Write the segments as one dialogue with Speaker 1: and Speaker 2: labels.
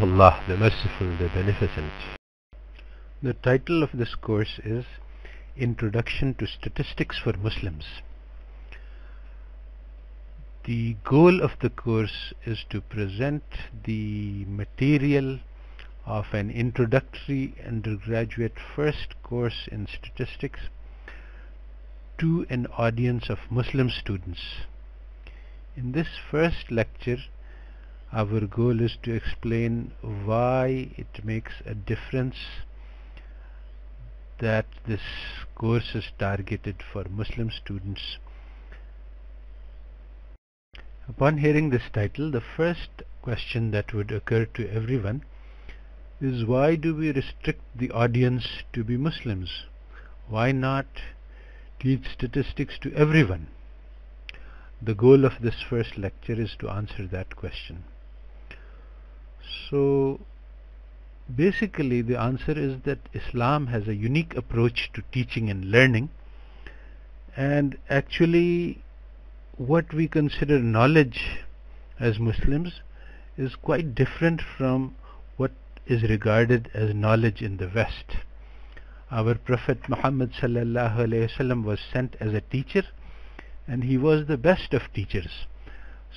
Speaker 1: Allah, the Merciful, the Beneficent. The title of this course is Introduction to Statistics for Muslims. The goal of the course is to present the material of an introductory undergraduate first course in statistics to an audience of Muslim students. In this first lecture, our goal is to explain why it makes a difference that this course is targeted for Muslim students. Upon hearing this title, the first question that would occur to everyone is why do we restrict the audience to be Muslims? Why not teach statistics to everyone? The goal of this first lecture is to answer that question. So basically the answer is that Islam has a unique approach to teaching and learning and actually what we consider knowledge as Muslims is quite different from what is regarded as knowledge in the West. Our Prophet Muhammad was sent as a teacher and he was the best of teachers.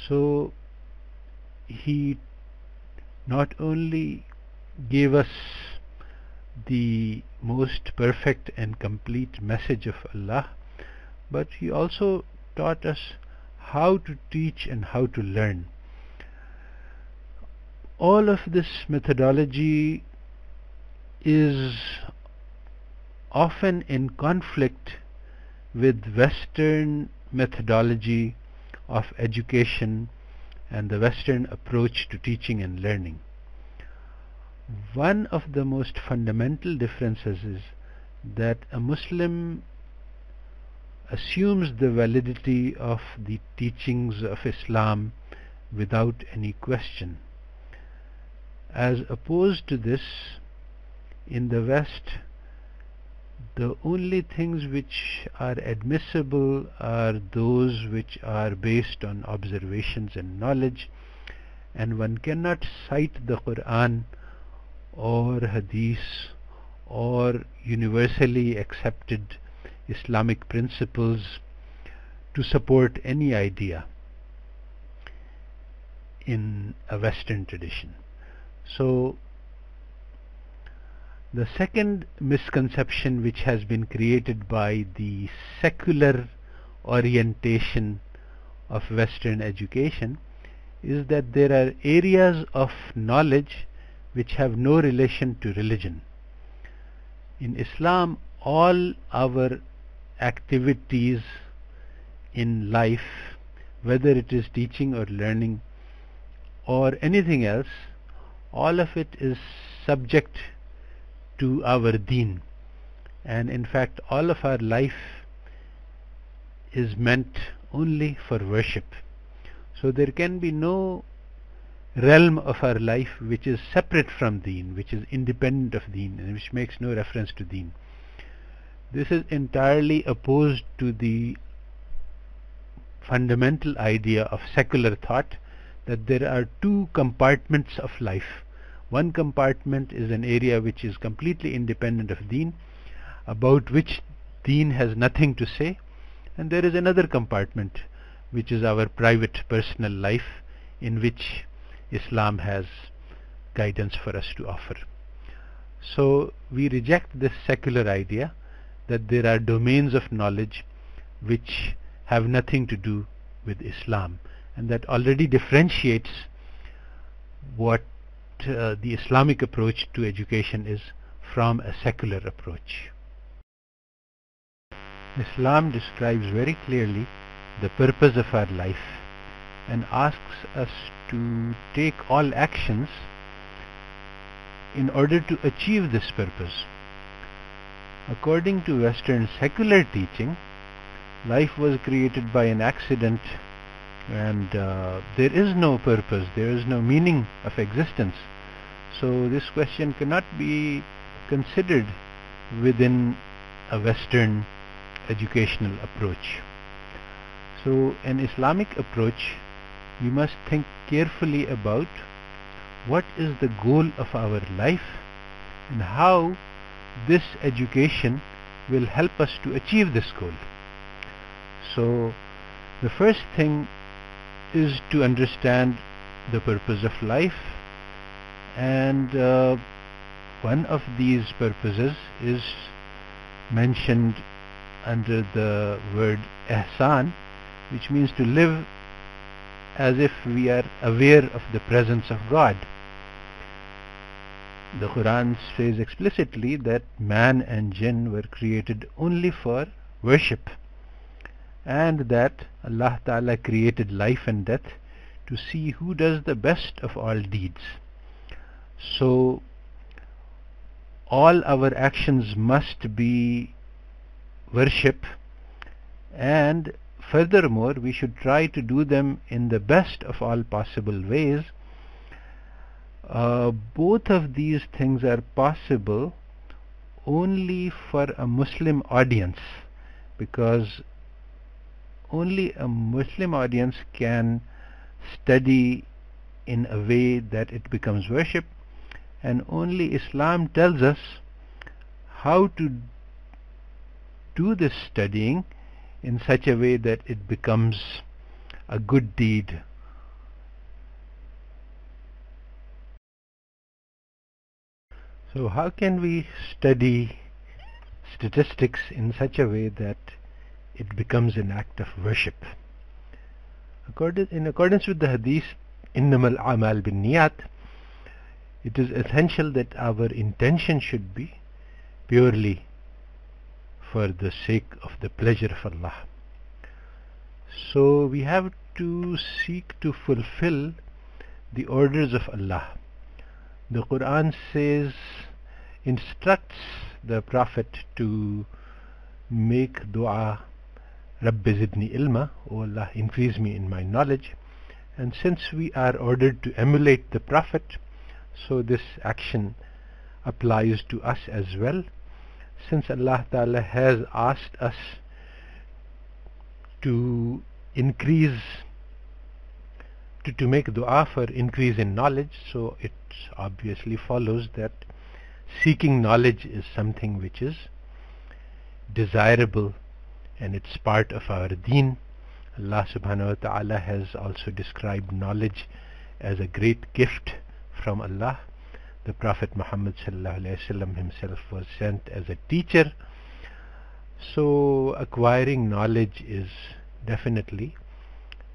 Speaker 1: So he not only gave us the most perfect and complete message of Allah, but he also taught us how to teach and how to learn. All of this methodology is often in conflict with Western methodology of education and the Western approach to teaching and learning. One of the most fundamental differences is that a Muslim assumes the validity of the teachings of Islam without any question. As opposed to this, in the West, the only things which are admissible are those which are based on observations and knowledge and one cannot cite the Quran or Hadith or universally accepted Islamic principles to support any idea in a Western tradition. So the second misconception which has been created by the secular orientation of Western education is that there are areas of knowledge which have no relation to religion. In Islam, all our activities in life, whether it is teaching or learning or anything else, all of it is subject to our deen. And in fact all of our life is meant only for worship. So there can be no realm of our life which is separate from deen which is independent of deen and which makes no reference to deen. This is entirely opposed to the fundamental idea of secular thought that there are two compartments of life one compartment is an area which is completely independent of deen, about which deen has nothing to say, and there is another compartment which is our private personal life in which Islam has guidance for us to offer. So we reject this secular idea that there are domains of knowledge which have nothing to do with Islam and that already differentiates what uh, the Islamic approach to education is from a secular approach. Islam describes very clearly the purpose of our life and asks us to take all actions in order to achieve this purpose. According to Western secular teaching, life was created by an accident and uh, there is no purpose, there is no meaning of existence. So this question cannot be considered within a Western educational approach. So an Islamic approach, we must think carefully about what is the goal of our life and how this education will help us to achieve this goal. So the first thing is to understand the purpose of life and uh, one of these purposes is mentioned under the word ihsan which means to live as if we are aware of the presence of God. The Quran says explicitly that man and jinn were created only for worship and that Allah Ta'ala created life and death to see who does the best of all deeds. So all our actions must be worship and furthermore we should try to do them in the best of all possible ways uh, both of these things are possible only for a Muslim audience because only a Muslim audience can study in a way that it becomes worship and only Islam tells us how to do this studying in such a way that it becomes a good deed. So how can we study statistics in such a way that it becomes an act of worship? in accordance with the hadith, إِنَّمَا الْأَعْمَالِ بِالنِّيَّاتِ it is essential that our intention should be purely for the sake of the pleasure of Allah. So we have to seek to fulfill the orders of Allah. The Quran says, instructs the Prophet to make dua, Rabbi zidni ilma, O Allah increase me in my knowledge. And since we are ordered to emulate the Prophet, so this action applies to us as well since Allah Ta'ala has asked us to increase to, to make dua for increase in knowledge so it obviously follows that seeking knowledge is something which is desirable and it's part of our deen Allah subhanahu wa ta'ala has also described knowledge as a great gift from Allah the Prophet Muhammad sallallahu alaihi wasallam himself was sent as a teacher. So acquiring knowledge is definitely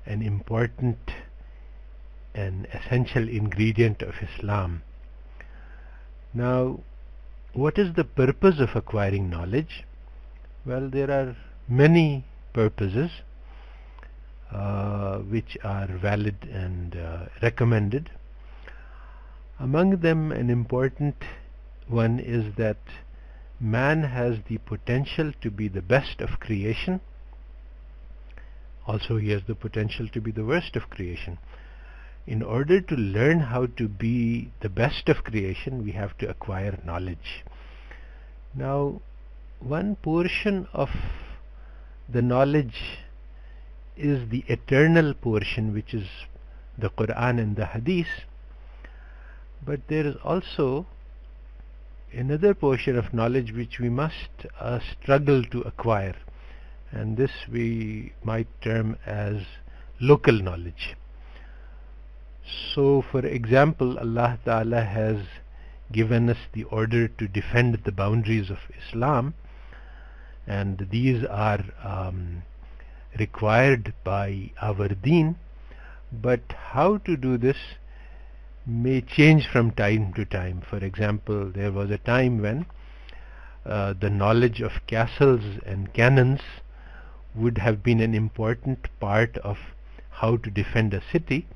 Speaker 1: an important and essential ingredient of Islam. Now, what is the purpose of acquiring knowledge? Well, there are many purposes uh, which are valid and uh, recommended. Among them an important one is that man has the potential to be the best of creation. Also he has the potential to be the worst of creation. In order to learn how to be the best of creation, we have to acquire knowledge. Now, one portion of the knowledge is the eternal portion, which is the Quran and the Hadith. But there is also another portion of knowledge which we must uh, struggle to acquire. And this we might term as local knowledge. So for example Allah Ta'ala has given us the order to defend the boundaries of Islam and these are um, required by our deen. But how to do this may change from time to time. For example, there was a time when uh, the knowledge of castles and cannons would have been an important part of how to defend a city.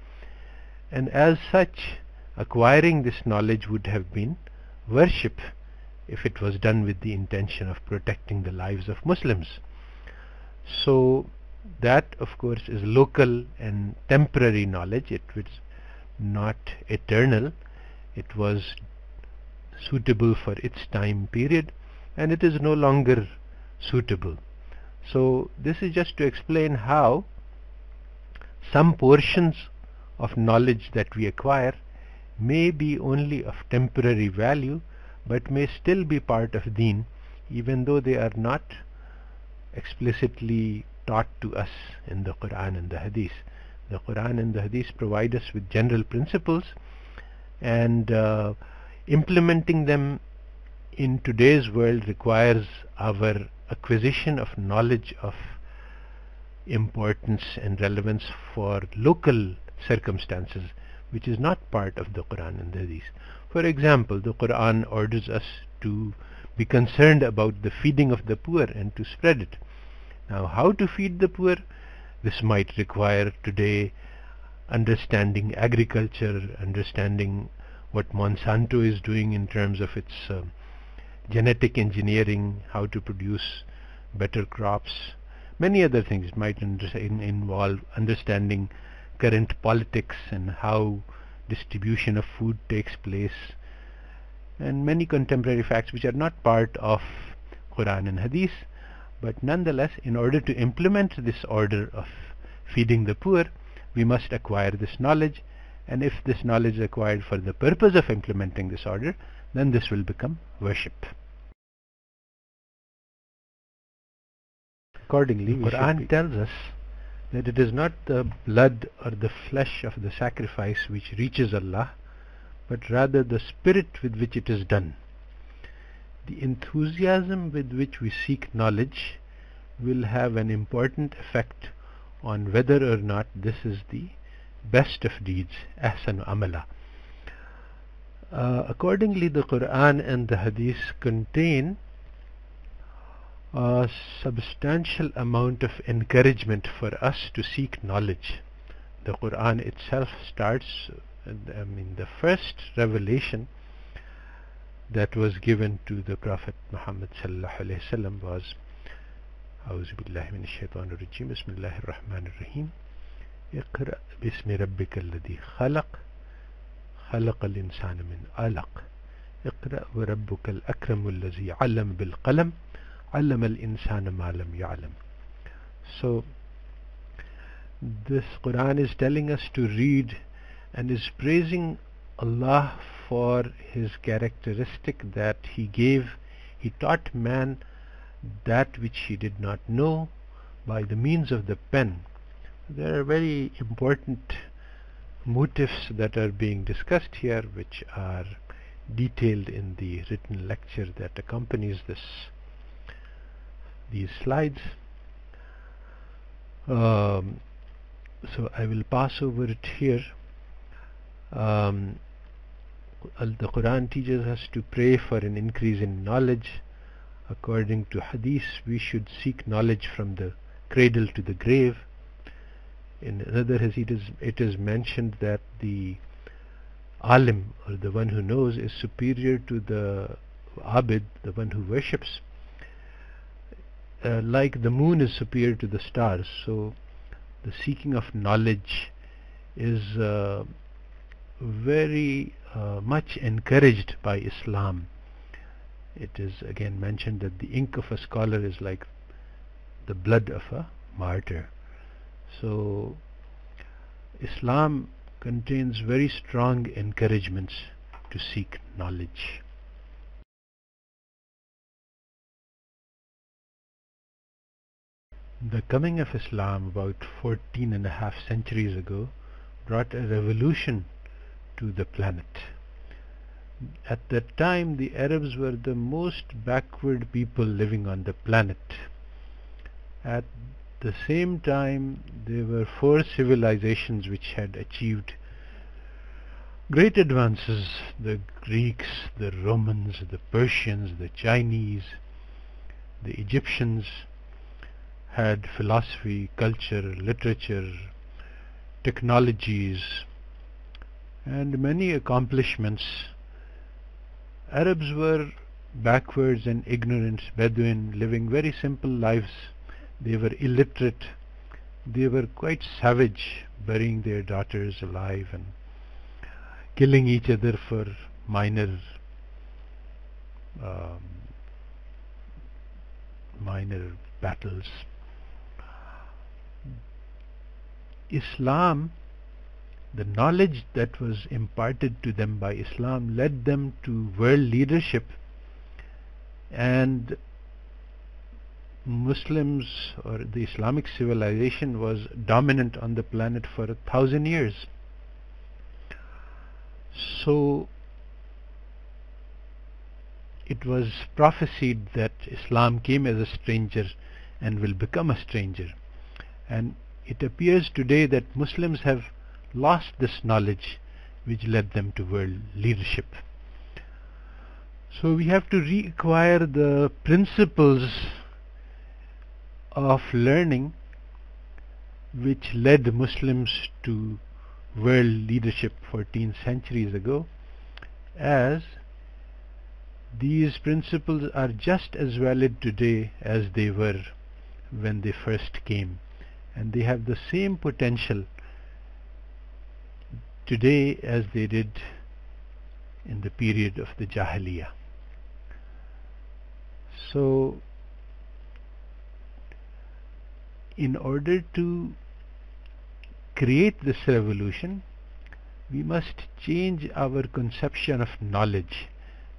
Speaker 1: And as such acquiring this knowledge would have been worship if it was done with the intention of protecting the lives of Muslims. So that of course is local and temporary knowledge. It was not eternal it was suitable for its time period and it is no longer suitable so this is just to explain how some portions of knowledge that we acquire may be only of temporary value but may still be part of deen even though they are not explicitly taught to us in the Quran and the Hadith. The Quran and the Hadith provide us with general principles and uh, implementing them in today's world requires our acquisition of knowledge of importance and relevance for local circumstances which is not part of the Quran and the Hadith. For example, the Quran orders us to be concerned about the feeding of the poor and to spread it. Now, how to feed the poor? This might require today understanding agriculture, understanding what Monsanto is doing in terms of its uh, genetic engineering, how to produce better crops, many other things might involve understanding current politics and how distribution of food takes place and many contemporary facts which are not part of Quran and Hadith but nonetheless in order to implement this order of feeding the poor we must acquire this knowledge and if this knowledge is acquired for the purpose of implementing this order then this will become worship. Accordingly, Quran tells us that it is not the blood or the flesh of the sacrifice which reaches Allah, but rather the spirit with which it is done. The enthusiasm with which we seek knowledge will have an important effect on whether or not this is the best of deeds, ahsan amala. Uh, accordingly, the Quran and the Hadith contain a substantial amount of encouragement for us to seek knowledge. The Quran itself starts, I mean, the first revelation that was given to the Prophet Muhammad sallallahu alaihi wasallam was أعوذ بالله من الشيطان الرجيم بسم الله الرحمن الرحيم اقرأ باسم ربك الذي خلق خلق الإنسان من علق اقرأ وربك الأكرم الذي علم بالقلم علم الإنسان ما لم يعلم so this Quran is telling us to read and is praising Allah for his characteristic that he gave he taught man that which he did not know by the means of the pen there are very important motifs that are being discussed here which are detailed in the written lecture that accompanies this these slides. Um, so I will pass over it here. Um, the Quran teaches us to pray for an increase in knowledge. According to hadith we should seek knowledge from the cradle to the grave. In another hadith it is, it is mentioned that the alim or the one who knows is superior to the abid the one who worships uh, like the moon is superior to the stars so the seeking of knowledge is uh, very uh, much encouraged by Islam. It is again mentioned that the ink of a scholar is like the blood of a martyr. So Islam contains very strong encouragements to seek knowledge The coming of Islam about 14 and a half centuries ago brought a revolution to the planet. At that time the Arabs were the most backward people living on the planet. At the same time there were four civilizations which had achieved great advances the Greeks, the Romans, the Persians, the Chinese, the Egyptians had philosophy, culture, literature, technologies, and many accomplishments. Arabs were backwards and ignorant Bedouin living very simple lives. They were illiterate. They were quite savage, burying their daughters alive and killing each other for minor um, minor battles. Islam the knowledge that was imparted to them by Islam led them to world leadership and Muslims or the Islamic civilization was dominant on the planet for a thousand years. So it was prophesied that Islam came as a stranger and will become a stranger. And it appears today that Muslims have lost this knowledge which led them to world leadership. So we have to reacquire the principles of learning which led Muslims to world leadership 14 centuries ago as these principles are just as valid today as they were when they first came and they have the same potential today as they did in the period of the Jahiliyyah. So in order to create this revolution we must change our conception of knowledge.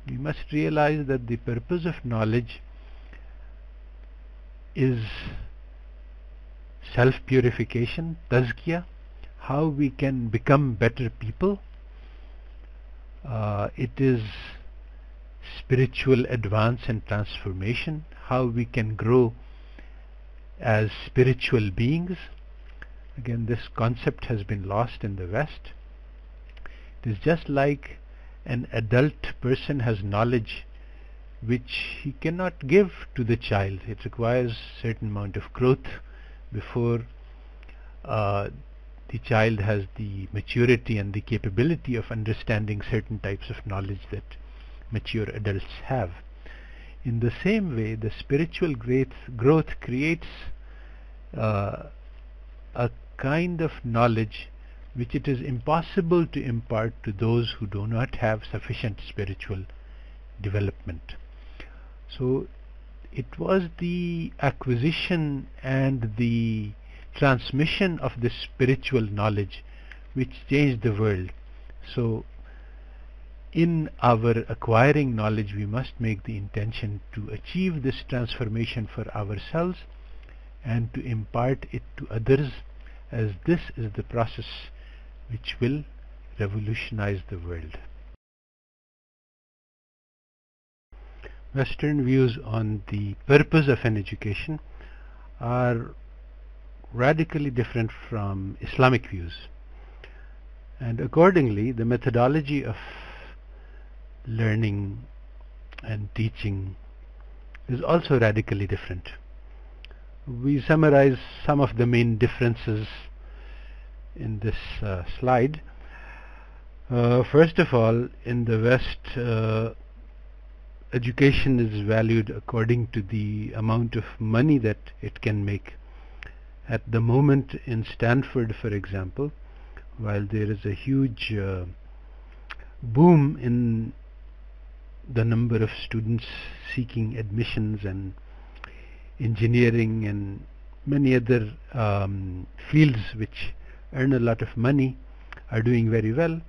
Speaker 1: We must realize that the purpose of knowledge is self-purification, tazkiyah, how we can become better people. Uh, it is spiritual advance and transformation, how we can grow as spiritual beings. Again, this concept has been lost in the West. It is just like an adult person has knowledge which he cannot give to the child. It requires certain amount of growth before uh, the child has the maturity and the capability of understanding certain types of knowledge that mature adults have. In the same way, the spiritual growth, growth creates uh, a kind of knowledge which it is impossible to impart to those who do not have sufficient spiritual development. So it was the acquisition and the transmission of this spiritual knowledge which changed the world. So in our acquiring knowledge we must make the intention to achieve this transformation for ourselves and to impart it to others as this is the process which will revolutionize the world. Western views on the purpose of an education are radically different from Islamic views and accordingly the methodology of learning and teaching is also radically different. We summarize some of the main differences in this uh, slide. Uh, first of all, in the West, uh, education is valued according to the amount of money that it can make. At the moment in Stanford, for example, while there is a huge uh, boom in the number of students seeking admissions and engineering and many other um, fields which earn a lot of money are doing very well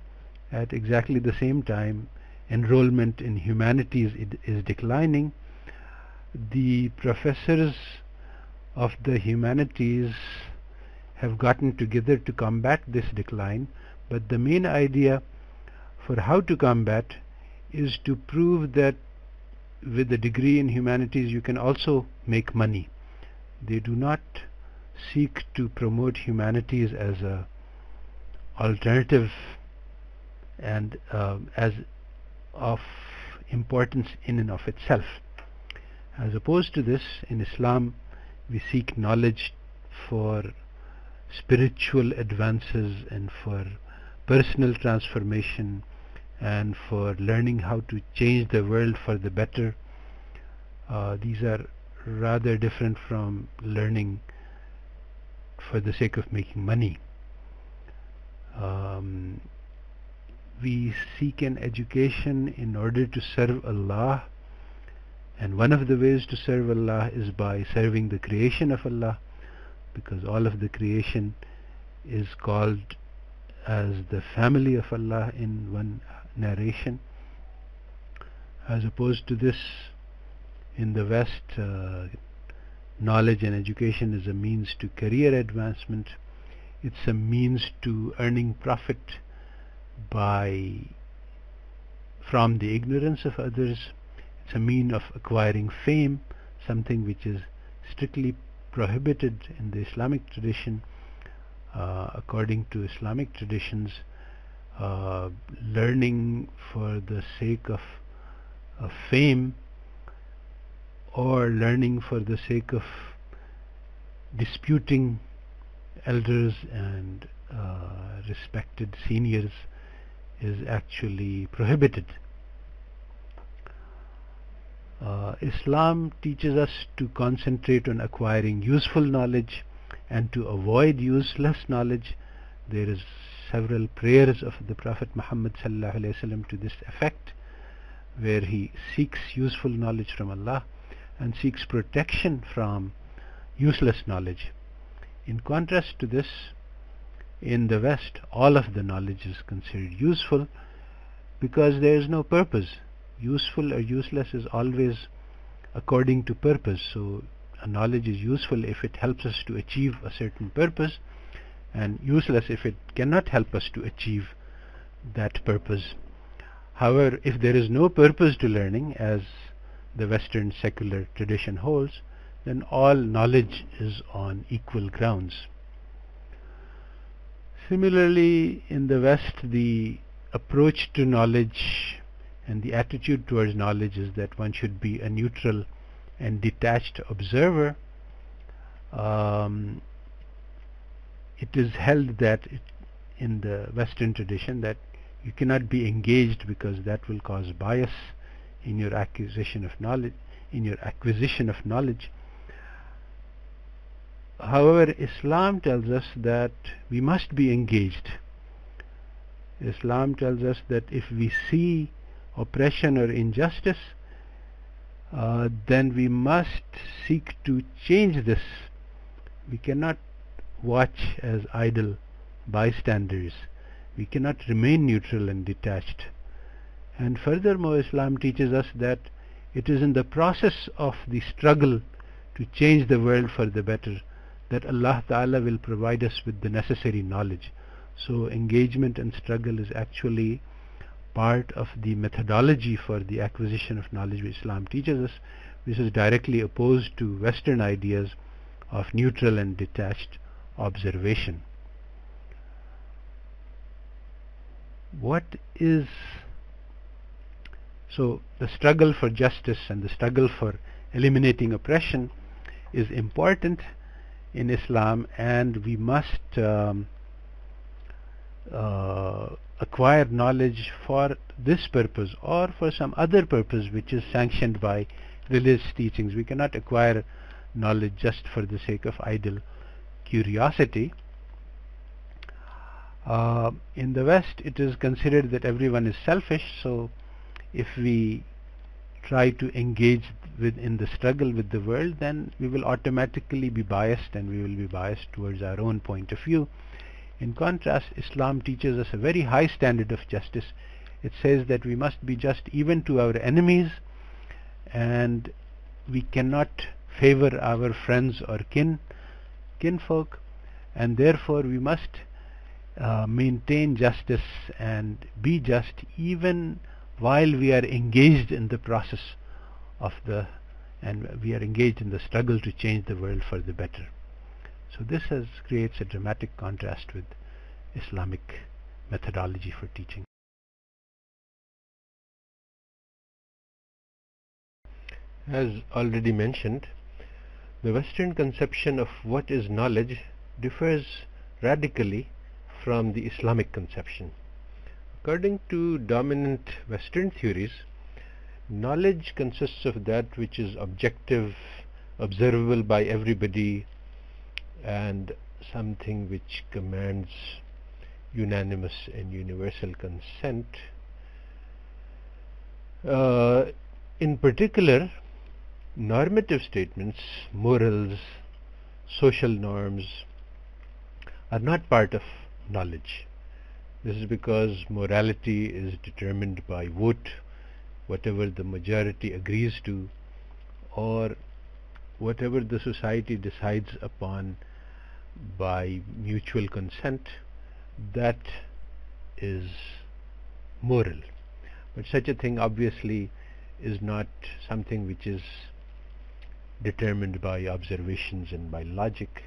Speaker 1: at exactly the same time enrollment in humanities is declining the professors of the humanities have gotten together to combat this decline but the main idea for how to combat is to prove that with a degree in humanities you can also make money. They do not seek to promote humanities as a alternative and uh, as of importance in and of itself as opposed to this in Islam we seek knowledge for spiritual advances and for personal transformation and for learning how to change the world for the better uh, these are rather different from learning for the sake of making money. Um, we seek an education in order to serve Allah and one of the ways to serve Allah is by serving the creation of Allah because all of the creation is called as the family of Allah in one narration. As opposed to this, in the West, uh, knowledge and education is a means to career advancement. It's a means to earning profit by from the ignorance of others. It's a mean of acquiring fame, something which is strictly prohibited in the Islamic tradition. Uh, according to Islamic traditions, uh, learning for the sake of, of fame or learning for the sake of disputing elders and uh, respected seniors is actually prohibited. Uh, Islam teaches us to concentrate on acquiring useful knowledge and to avoid useless knowledge. There is several prayers of the Prophet Muhammad to this effect where he seeks useful knowledge from Allah and seeks protection from useless knowledge. In contrast to this, in the West, all of the knowledge is considered useful because there is no purpose. Useful or useless is always according to purpose. So, a knowledge is useful if it helps us to achieve a certain purpose, and useless if it cannot help us to achieve that purpose. However, if there is no purpose to learning, as the Western secular tradition holds, then all knowledge is on equal grounds. Similarly, in the West, the approach to knowledge and the attitude towards knowledge is that one should be a neutral and detached observer. Um, it is held that it, in the Western tradition that you cannot be engaged because that will cause bias in your acquisition of knowledge. In your acquisition of knowledge, However, Islam tells us that we must be engaged. Islam tells us that if we see oppression or injustice, uh, then we must seek to change this. We cannot watch as idle bystanders. We cannot remain neutral and detached. And furthermore, Islam teaches us that it is in the process of the struggle to change the world for the better that Allah Ta'ala will provide us with the necessary knowledge. So engagement and struggle is actually part of the methodology for the acquisition of knowledge which Islam teaches us, which is directly opposed to Western ideas of neutral and detached observation. What is so the struggle for justice and the struggle for eliminating oppression is important in Islam and we must um, uh, acquire knowledge for this purpose or for some other purpose which is sanctioned by religious teachings. We cannot acquire knowledge just for the sake of idle curiosity. Uh, in the West it is considered that everyone is selfish so if we try to engage with in the struggle with the world, then we will automatically be biased and we will be biased towards our own point of view. In contrast, Islam teaches us a very high standard of justice. It says that we must be just even to our enemies and we cannot favor our friends or kin, kinfolk and therefore we must uh, maintain justice and be just even while we are engaged in the process of the and we are engaged in the struggle to change the world for the better. So this has creates a dramatic contrast with Islamic methodology for teaching. As already mentioned, the Western conception of what is knowledge differs radically from the Islamic conception. According to dominant Western theories, knowledge consists of that which is objective, observable by everybody, and something which commands unanimous and universal consent. Uh, in particular, normative statements, morals, social norms, are not part of knowledge This is because morality is determined by vote, whatever the majority agrees to, or whatever the society decides upon by mutual consent, that is moral. But such a thing obviously is not something which is determined by observations and by logic,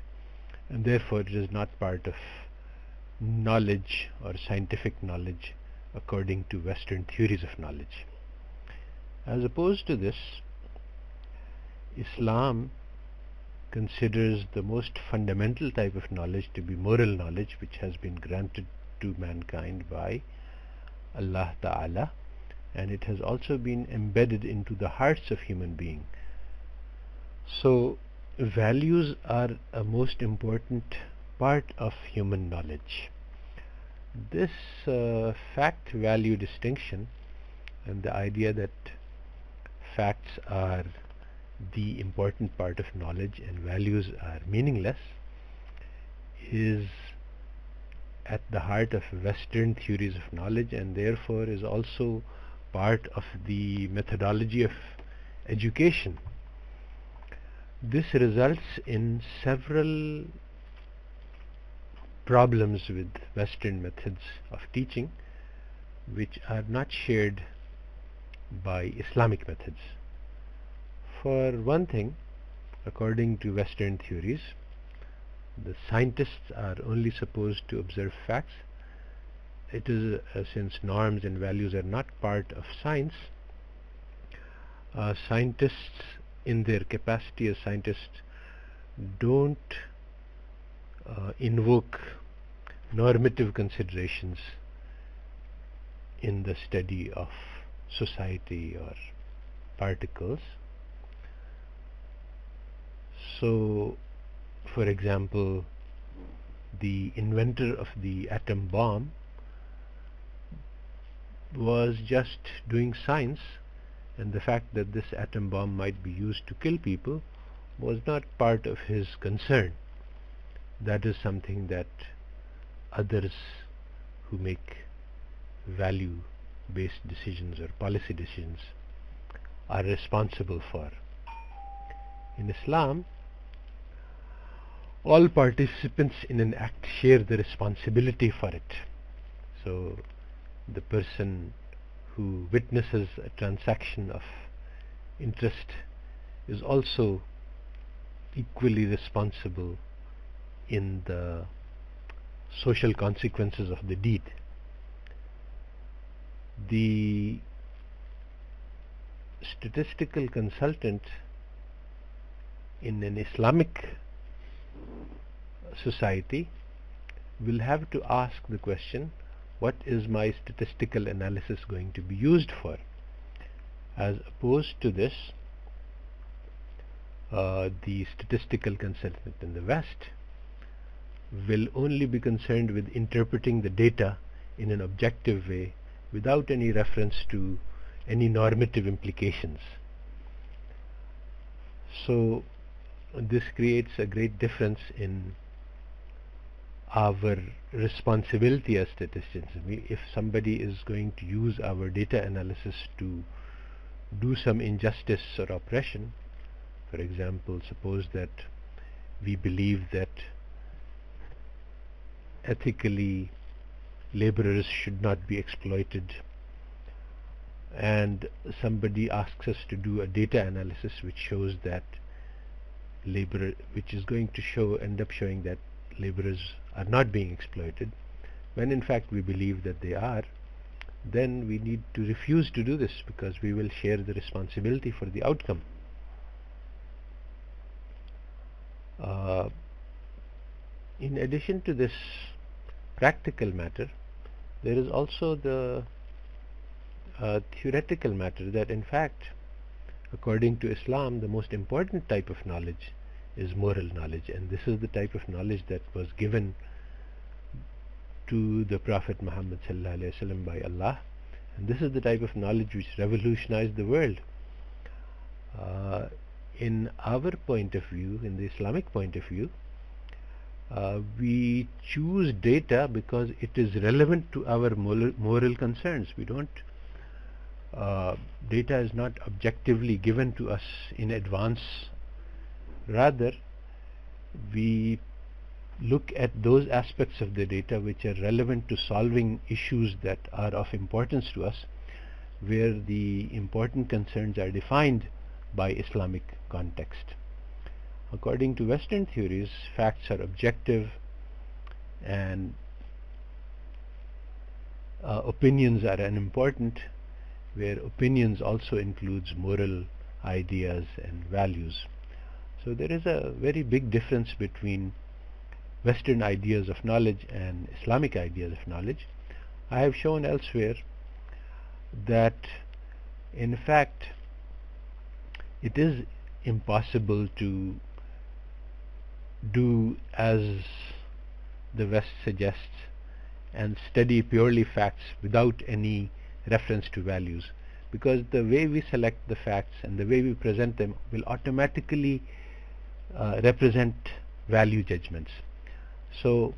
Speaker 1: and therefore it is not part of knowledge or scientific knowledge according to Western theories of knowledge. As opposed to this, Islam considers the most fundamental type of knowledge to be moral knowledge which has been granted to mankind by Allah Ta'ala and it has also been embedded into the hearts of human beings. So values are a most important part of human knowledge. This uh, fact-value distinction and the idea that facts are the important part of knowledge and values are meaningless is at the heart of Western theories of knowledge and therefore is also part of the methodology of education. This results in several problems with Western methods of teaching which are not shared by Islamic methods. For one thing, according to Western theories, the scientists are only supposed to observe facts. It is uh, since norms and values are not part of science, uh, scientists in their capacity as scientists don't uh, invoke normative considerations in the study of society or particles. So, for example, the inventor of the atom bomb was just doing science and the fact that this atom bomb might be used to kill people was not part of his concern. That is something that others who make value based decisions or policy decisions are responsible for. In Islam, all participants in an act share the responsibility for it. So the person who witnesses a transaction of interest is also equally responsible in the social consequences of the deed. The statistical consultant in an Islamic society will have to ask the question what is my statistical analysis going to be used for? As opposed to this uh, the statistical consultant in the West will only be concerned with interpreting the data in an objective way without any reference to any normative implications. So this creates a great difference in our responsibility as statisticians. If somebody is going to use our data analysis to do some injustice or oppression, for example, suppose that we believe that ethically laborers should not be exploited and somebody asks us to do a data analysis which shows that labor which is going to show end up showing that laborers are not being exploited, when in fact we believe that they are, then we need to refuse to do this because we will share the responsibility for the outcome. Uh, in addition to this practical matter, there is also the uh, theoretical matter that in fact, according to Islam, the most important type of knowledge is moral knowledge. And this is the type of knowledge that was given to the Prophet Muhammad by Allah. And this is the type of knowledge which revolutionized the world. Uh, in our point of view in the Islamic point of view Uh, we choose data because it is relevant to our moral, moral concerns. We don't, uh, data is not objectively given to us in advance. Rather, we look at those aspects of the data which are relevant to solving issues that are of importance to us, where the important concerns are defined by Islamic context. According to Western theories, facts are objective and uh, opinions are unimportant, where opinions also includes moral ideas and values. So there is a very big difference between Western ideas of knowledge and Islamic ideas of knowledge. I have shown elsewhere that in fact it is impossible to do as the West suggests and study purely facts without any reference to values because the way we select the facts and the way we present them will automatically uh, represent value judgments. So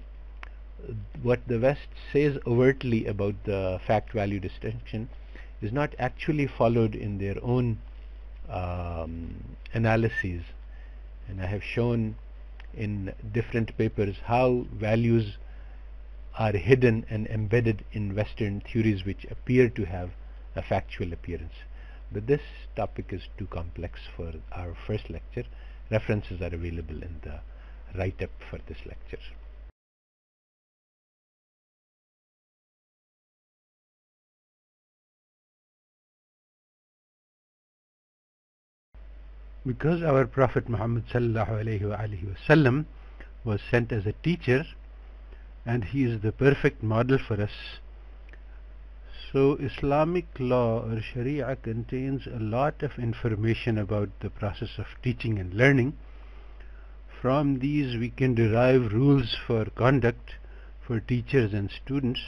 Speaker 1: what the West says overtly about the fact-value distinction is not actually followed in their own um, analyses and I have shown in different papers how values are hidden and embedded in Western theories which appear to have a factual appearance. But this topic is too complex for our first lecture. References are available in the write-up for this lecture. Because our Prophet Muhammad sallallahu was sent as a teacher and he is the perfect model for us. So Islamic law or Sharia contains a lot of information about the process of teaching and learning. From these we can derive rules for conduct for teachers and students.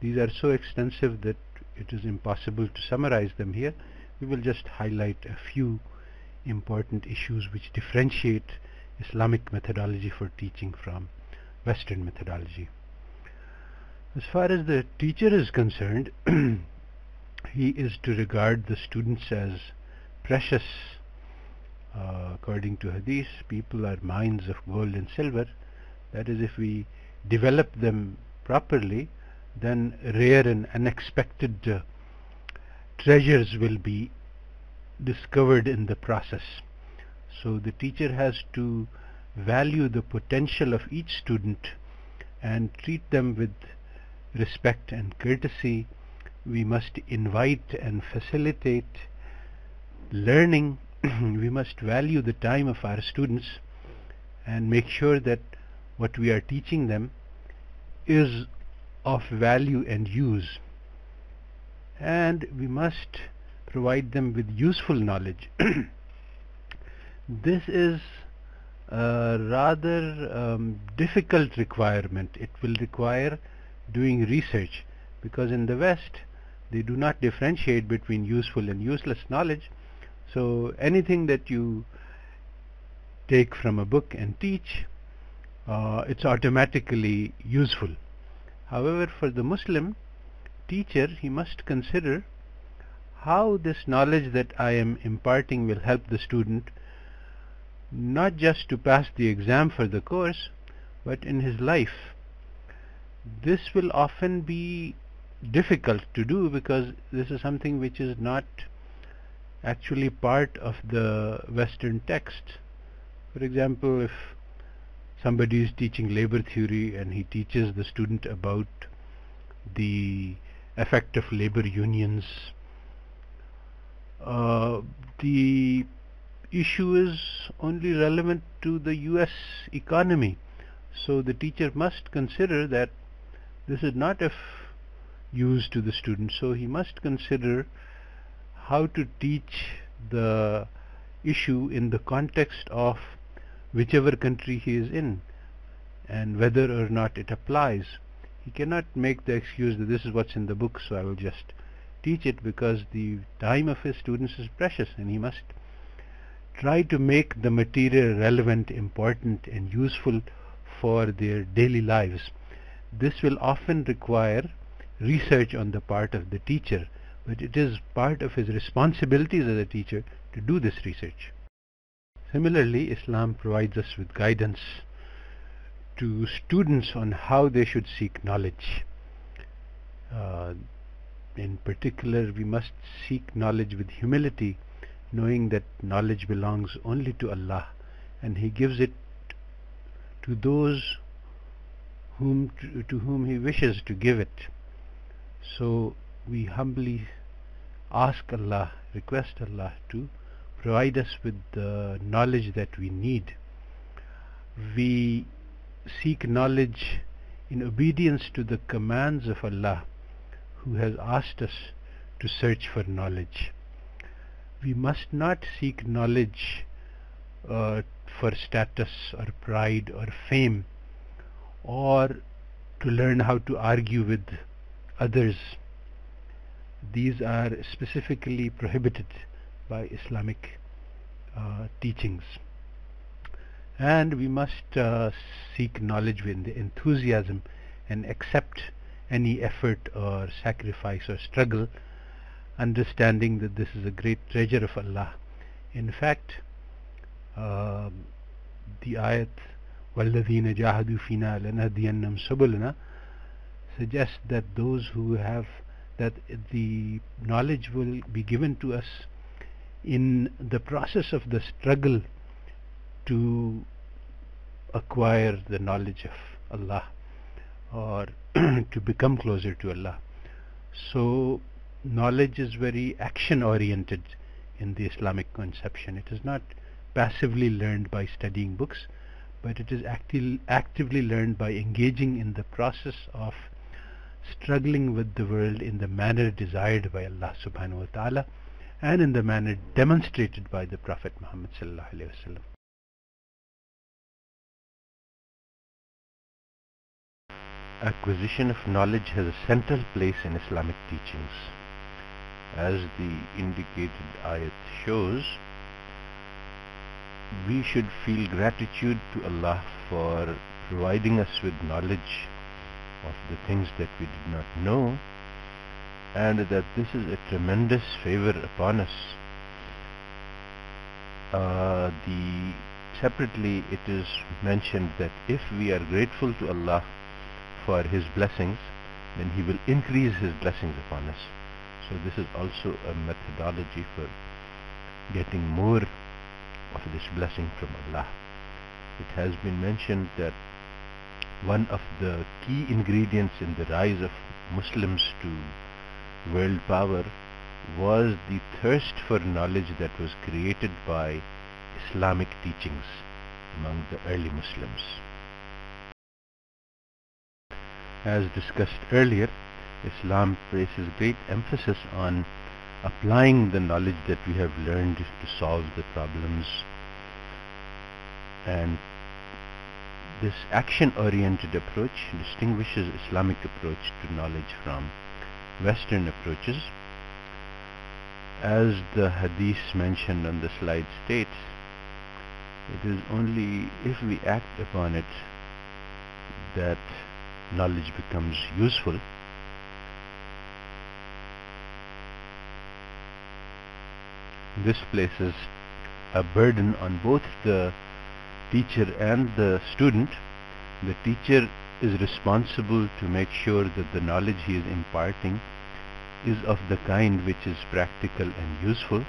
Speaker 1: These are so extensive that it is impossible to summarize them here. We will just highlight a few important issues which differentiate Islamic methodology for teaching from Western methodology. As far as the teacher is concerned, he is to regard the students as precious. Uh, according to Hadith, people are mines of gold and silver. That is, if we develop them properly, then rare and unexpected uh, treasures will be discovered in the process. So the teacher has to value the potential of each student and treat them with respect and courtesy. We must invite and facilitate learning. we must value the time of our students and make sure that what we are teaching them is of value and use. And we must provide them with useful knowledge. this is a rather um, difficult requirement. It will require doing research because in the West they do not differentiate between useful and useless knowledge. So anything that you take from a book and teach, uh, it's automatically useful. However, for the Muslim teacher, he must consider how this knowledge that I am imparting will help the student not just to pass the exam for the course but in his life. This will often be difficult to do because this is something which is not actually part of the Western text. For example, if somebody is teaching labor theory and he teaches the student about the effect of labor unions uh, the issue is only relevant to the US economy. So the teacher must consider that this is not of use to the student. So he must consider how to teach the issue in the context of whichever country he is in and whether or not it applies. He cannot make the excuse that this is what's in the book so I will just teach it because the time of his students is precious and he must try to make the material relevant, important and useful for their daily lives. This will often require research on the part of the teacher, but it is part of his responsibilities as a teacher to do this research. Similarly, Islam provides us with guidance to students on how they should seek knowledge. Uh, in particular, we must seek knowledge with humility, knowing that knowledge belongs only to Allah, and He gives it to those whom to, to whom He wishes to give it. So we humbly ask Allah, request Allah to provide us with the knowledge that we need. We seek knowledge in obedience to the commands of Allah who has asked us to search for knowledge. We must not seek knowledge uh, for status or pride or fame or to learn how to argue with others. These are specifically prohibited by Islamic uh, teachings. And we must uh, seek knowledge with enthusiasm and accept any effort or sacrifice or struggle, understanding that this is a great treasure of Allah. In fact, uh, the ayat وَالَّذِينَ جَاهَدُوا فِينَا لَنَهْدِيَنَّمْ سُبُلَنَا suggests that those who have that the knowledge will be given to us in the process of the struggle to acquire the knowledge of Allah or to become closer to Allah. So knowledge is very action oriented in the Islamic conception. It is not passively learned by studying books, but it is acti actively learned by engaging in the process of struggling with the world in the manner desired by Allah subhanahu wa ta'ala and in the manner demonstrated by the Prophet Muhammad sallallahu alaihi wasallam.
Speaker 2: Acquisition of knowledge has a central place in Islamic teachings. As the indicated ayat shows, we should feel gratitude to Allah for providing us with knowledge of the things that we did not know and that this is a tremendous favor upon us. Uh, the separately it is mentioned that if we are grateful to Allah for his blessings then he will increase his blessings upon us so this is also a methodology for getting more of this blessing from Allah it has been mentioned that one of the key ingredients in the rise of Muslims to world power was the thirst for knowledge that was created by Islamic teachings among the early Muslims. As discussed earlier, Islam places great emphasis on applying the knowledge that we have learned to solve the problems and this action-oriented approach distinguishes Islamic approach to knowledge from Western approaches. As the hadith mentioned on the slide states, it is only if we act upon it that knowledge becomes useful. This places a burden on both the teacher and the student. The teacher is responsible to make sure that the knowledge he is imparting is of the kind which is practical and useful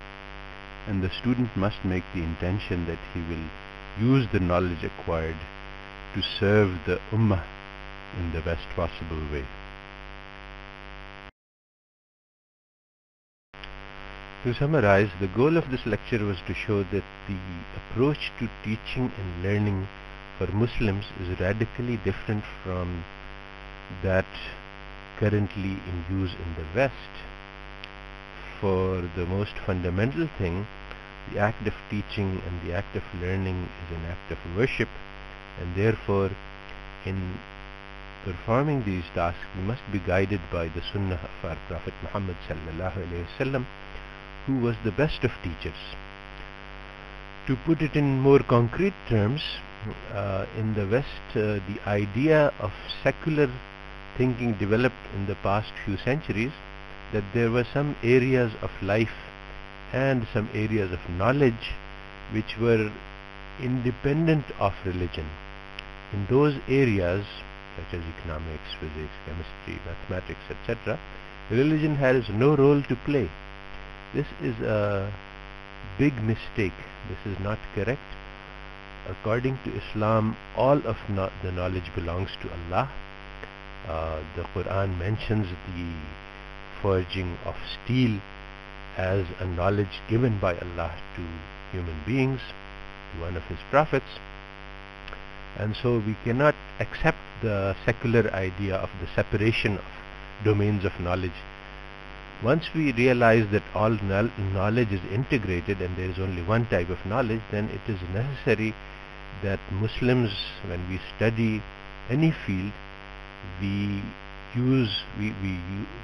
Speaker 2: and the student must make the intention that he will use the knowledge acquired to serve the ummah in the best possible way. To summarize, the goal of this lecture was to show that the approach to teaching and learning for Muslims is radically different from that currently in use in the West. For the most fundamental thing, the act of teaching and the act of learning is an act of worship and therefore in performing these tasks we must be guided by the sunnah of our Prophet Muhammad sallallahu who was the best of teachers. To put it in more concrete terms, uh, in the West, uh, the idea of secular thinking developed in the past few centuries that there were some areas of life and some areas of knowledge which were independent of religion. In those areas, such as economics, physics, chemistry, mathematics, etc., religion has no role to play. This is a big mistake. This is not correct. According to Islam, all of no the knowledge belongs to Allah. Uh, the Quran mentions the forging of steel as a knowledge given by Allah to human beings, one of His prophets. And so we cannot accept the secular idea of the separation of domains of knowledge. Once we realize that all knowledge is integrated and there is only one type of knowledge, then it is necessary that Muslims, when we study any field, we use we, we,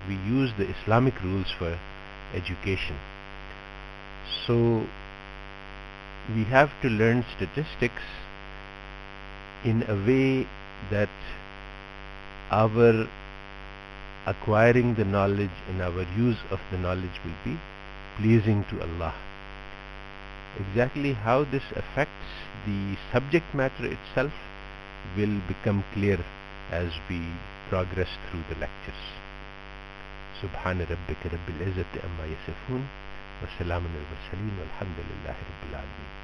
Speaker 2: we use the Islamic rules for education. So we have to learn statistics in a way that our acquiring the knowledge and our use of the knowledge will be pleasing to Allah. Exactly how this affects the subject matter itself will become clear as we progress through the lectures. سبحان ربك رب العزة أما يصفون وسلام على المرسلين والحمد لله رب العالمين